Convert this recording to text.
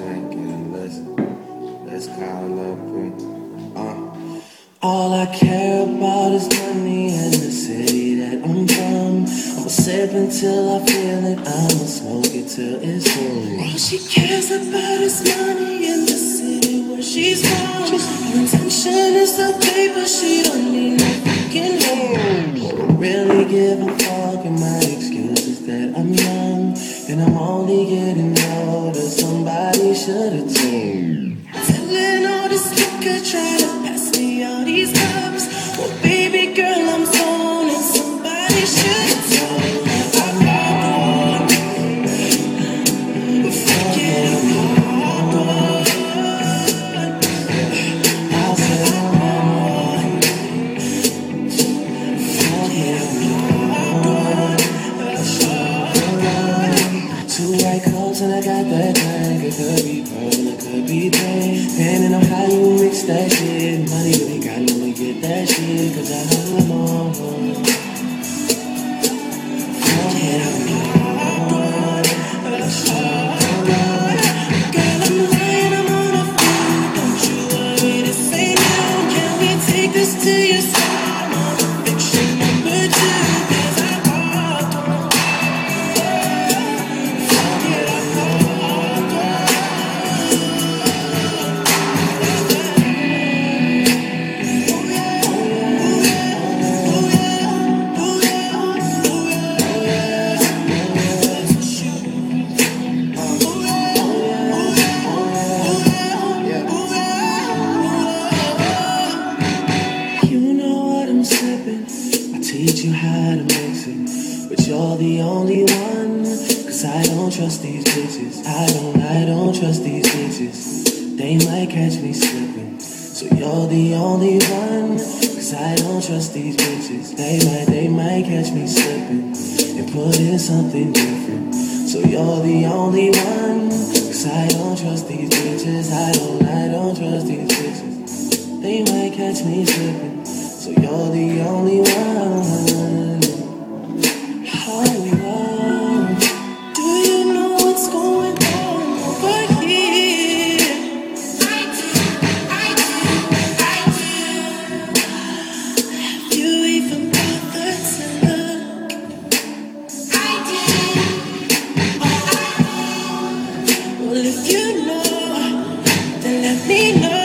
drinking. Let's let's call up and uh. All I care about is money and the city that I'm from. I'ma sip until I feel it. I'ma smoke it till it's full. All she cares about is money and the city where she's from. Her intention is the paper. She don't need no fucking home. Really give a only getting older, somebody should've told. Telling all this liquor, try to pass me all these cups. Well, baby and I got that drink. It could be purple, it could be pink. Depending on how you mix that shit. Money really got me get that shit. Cause I know I'm on it, I'm on You had it. But you're the only one. Cause I don't trust these bitches. I don't, I don't trust these bitches. They might catch me slipping. So you're the only one. Cause I don't trust these bitches. They might, they might catch me slipping. And put in something different. So you're the only one. Cause I don't trust these bitches. I don't, I don't trust these bitches. They might catch me slipping, let me know.